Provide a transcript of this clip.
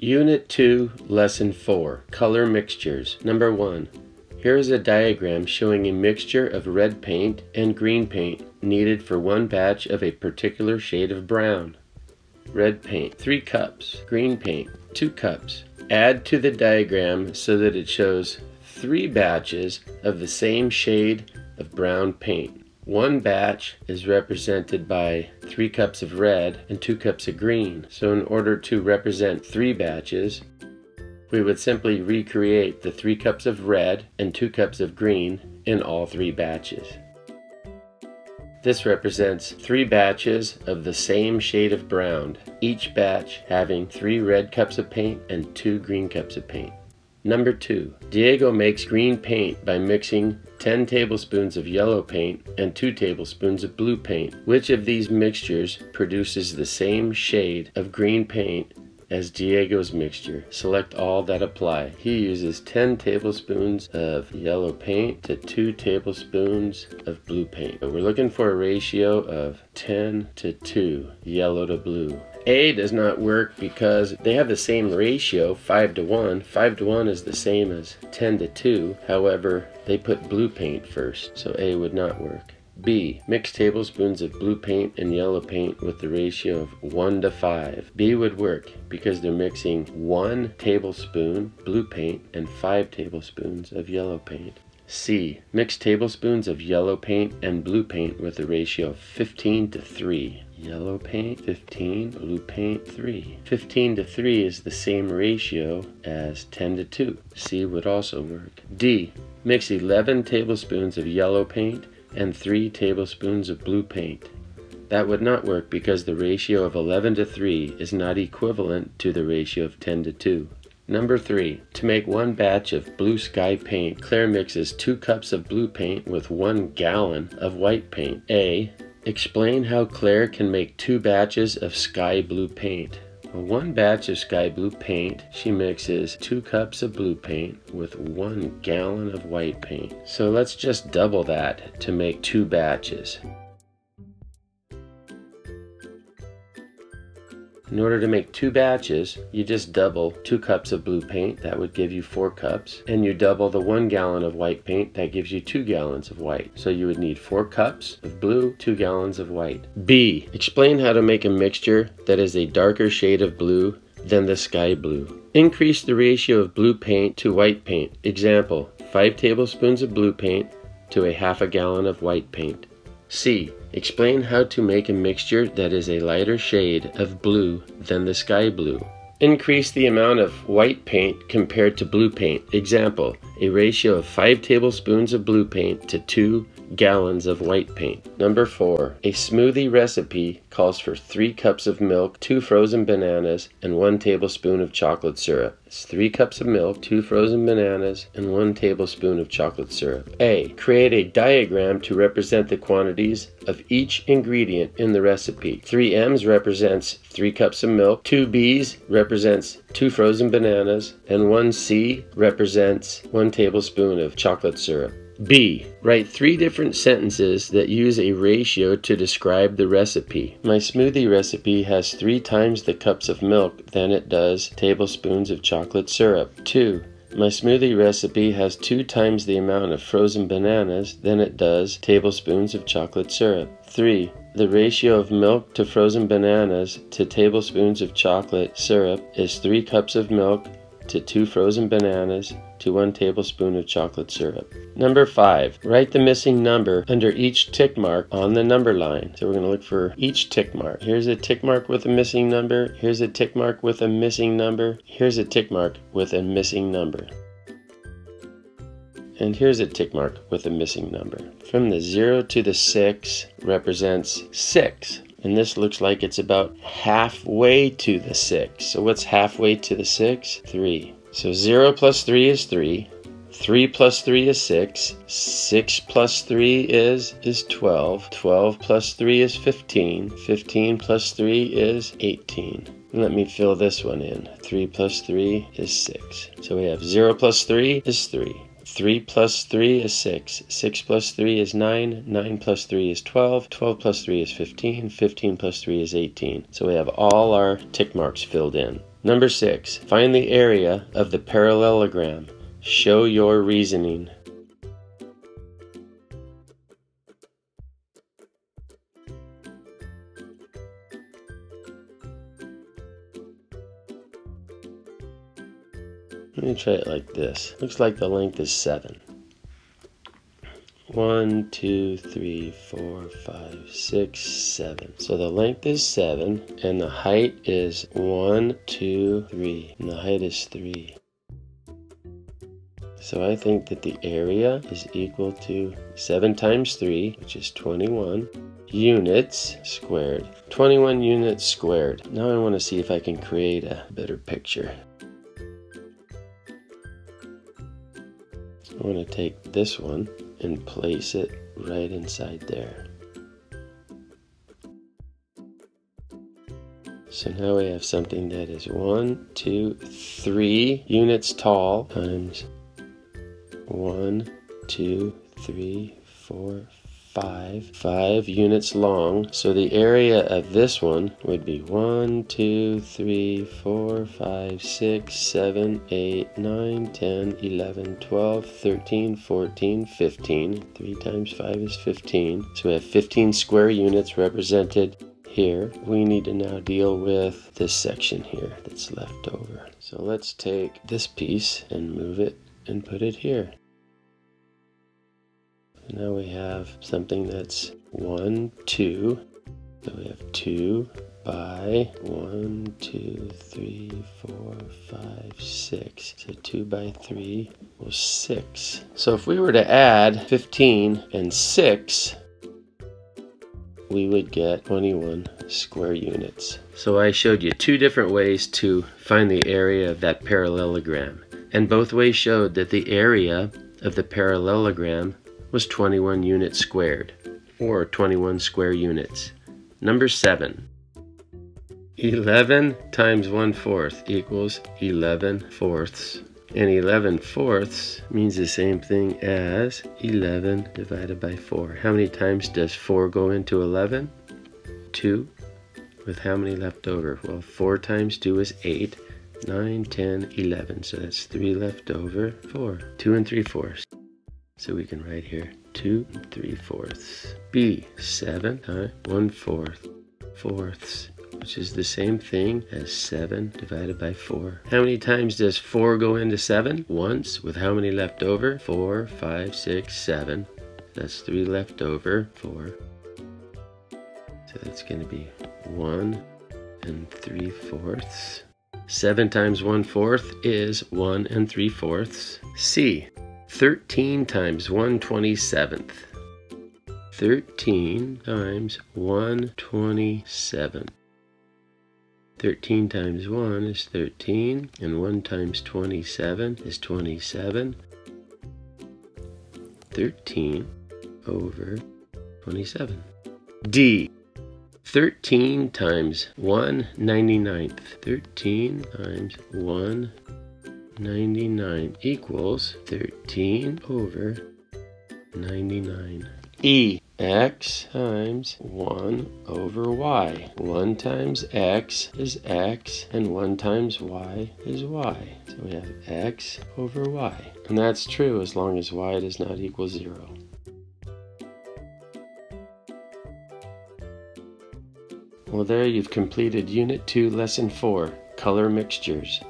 Unit 2, Lesson 4, Color Mixtures. Number 1. Here is a diagram showing a mixture of red paint and green paint needed for one batch of a particular shade of brown. Red paint, 3 cups. Green paint, 2 cups. Add to the diagram so that it shows 3 batches of the same shade of brown paint. One batch is represented by 3 cups of red and 2 cups of green. So in order to represent 3 batches, we would simply recreate the 3 cups of red and 2 cups of green in all 3 batches. This represents 3 batches of the same shade of brown, each batch having 3 red cups of paint and 2 green cups of paint. Number 2. Diego makes green paint by mixing 10 tablespoons of yellow paint and 2 tablespoons of blue paint. Which of these mixtures produces the same shade of green paint as Diego's mixture. Select all that apply. He uses 10 tablespoons of yellow paint to 2 tablespoons of blue paint. But we're looking for a ratio of 10 to 2, yellow to blue. A does not work because they have the same ratio, 5 to 1. 5 to 1 is the same as 10 to 2. However, they put blue paint first, so A would not work. B. Mix tablespoons of blue paint and yellow paint with the ratio of 1 to 5. B would work because they're mixing 1 tablespoon blue paint and 5 tablespoons of yellow paint. C. Mix tablespoons of yellow paint and blue paint with a ratio of 15 to 3. Yellow paint 15, blue paint 3. 15 to 3 is the same ratio as 10 to 2. C would also work. D. Mix 11 tablespoons of yellow paint and 3 tablespoons of blue paint. That would not work because the ratio of 11 to 3 is not equivalent to the ratio of 10 to 2. Number 3. To make one batch of blue sky paint, Claire mixes 2 cups of blue paint with 1 gallon of white paint. A. Explain how Claire can make two batches of sky blue paint. For one batch of sky blue paint, she mixes 2 cups of blue paint with 1 gallon of white paint. So let's just double that to make two batches. In order to make two batches, you just double two cups of blue paint, that would give you four cups, and you double the one gallon of white paint, that gives you two gallons of white. So you would need four cups of blue, two gallons of white. B. Explain how to make a mixture that is a darker shade of blue than the sky blue. Increase the ratio of blue paint to white paint. Example, 5 tablespoons of blue paint to a half a gallon of white paint. C. Explain how to make a mixture that is a lighter shade of blue than the sky blue. Increase the amount of white paint compared to blue paint. Example, a ratio of 5 tablespoons of blue paint to 2 gallons of white paint. Number 4. A smoothie recipe calls for 3 cups of milk, 2 frozen bananas, and 1 tablespoon of chocolate syrup. It's 3 cups of milk, 2 frozen bananas, and 1 tablespoon of chocolate syrup. A. Create a diagram to represent the quantities of each ingredient in the recipe. 3 M's represents 3 cups of milk, 2 B's represents 2 frozen bananas, and 1 C represents 1 tablespoon of chocolate syrup. B. Write three different sentences that use a ratio to describe the recipe. My smoothie recipe has three times the cups of milk than it does tablespoons of chocolate syrup. 2. My smoothie recipe has two times the amount of frozen bananas than it does tablespoons of chocolate syrup. 3. The ratio of milk to frozen bananas to tablespoons of chocolate syrup is 3 cups of milk to 2 frozen bananas to 1 tablespoon of chocolate syrup. Number 5. Write the missing number under each tick mark on the number line. So we're going to look for each tick mark. Here's a tick mark with a missing number. Here's a tick mark with a missing number. Here's a tick mark with a missing number. And here's a tick mark with a missing number. From the 0 to the 6 represents 6. And this looks like it's about halfway to the 6. So what's halfway to the 6? 3. So 0 plus 3 is 3. 3 plus 3 is 6. 6 plus 3 is, is 12. 12 plus 3 is 15. 15 plus 3 is 18. Let me fill this one in. 3 plus 3 is 6. So we have 0 plus 3 is 3. 3 plus 3 is 6. 6 plus 3 is 9. 9 plus 3 is 12. 12 plus 3 is 15. 15 plus 3 is 18. So we have all our tick marks filled in. Number 6. Find the area of the parallelogram. Show your reasoning. Let me try it like this. Looks like the length is 7. One, two, three, four, five, six, seven. So the length is seven, and the height is one, two, three, and the height is three. So I think that the area is equal to 7 times 3, which is 21, units squared. 21 units squared. Now I want to see if I can create a better picture. I want to take this one and place it right inside there. So now we have something that is one, two, three units tall times one, two, three, four, five, five units long. So the area of this one would be one, two, three, four, five, six, seven, eight, nine, ten, eleven, twelve, thirteen, fourteen, fifteen. Three times five is 15. So we have 15 square units represented here. We need to now deal with this section here that's left over. So let's take this piece and move it and put it here. Now we have something that's 1, 2. So we have 2 by 1, 2, 3, 4, 5, 6. So 2 by 3 was 6. So if we were to add 15 and 6, we would get 21 square units. So I showed you two different ways to find the area of that parallelogram. And both ways showed that the area of the parallelogram was 21 units squared, or 21 square units. Number 7. 11 times 1 fourth equals 11 fourths. And 11 fourths means the same thing as 11 divided by 4. How many times does 4 go into 11? 2. With how many left over? Well, 4 times 2 is 8. 9, 10, 11. So that's 3 left over. 4. 2 and 3 fourths. So we can write here 2 3 fourths. B, 7 times 1 fourth, fourths, which is the same thing as 7 divided by 4. How many times does 4 go into 7? Once, with how many left over? 4, 5, 6, 7. That's 3 left over, 4. So that's going to be 1 and 3 fourths. 7 times 1 fourth is 1 and 3 fourths. C, 13 times 1 27th. 13 times 127. 13 times 1 is 13, and 1 times 27 is 27. 13 over 27. D. 13 times 1 99th. 13 times 1 99 equals 13 over 99. E x times 1 over y. 1 times x is x, and 1 times y is y. So we have x over y. And that's true as long as y does not equal 0. Well, there you've completed Unit 2, Lesson 4, Color Mixtures.